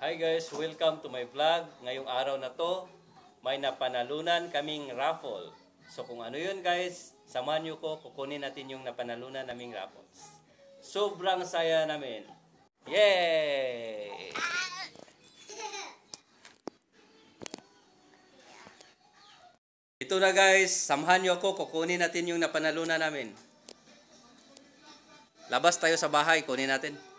Hi guys, welcome to my vlog. Ngayong araw na to, may napanalunan kaming raffle. So kung ano yun guys, samahan nyo ko, kukunin natin yung napanalunan naming raffles. Sobrang saya namin. Yay! Ito na guys, samahan nyo ako, kukunin natin yung napanalunan namin. Labas tayo sa bahay, kunin natin.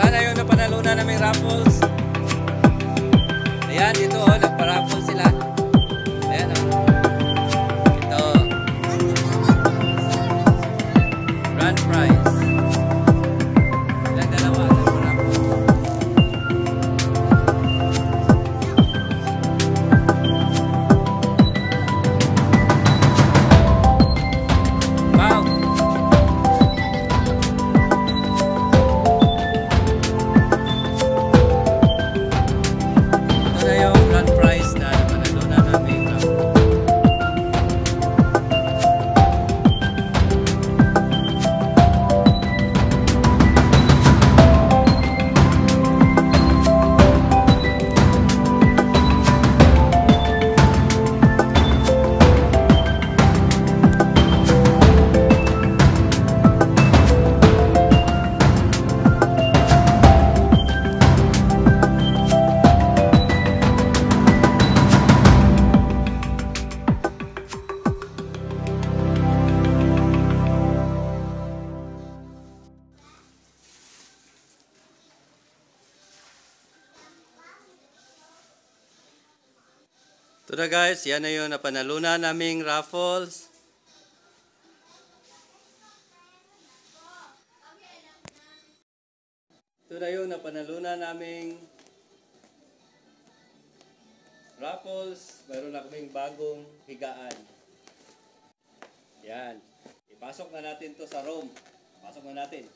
Sana yung napanalunan naming raffles. Ito na guys, yan na yung napanalunan naming raffles. Ito na yung napanalunan naming raffles. Meron na kaming bagong higaan. Yan. Ipasok na natin to sa room. Pasok na natin.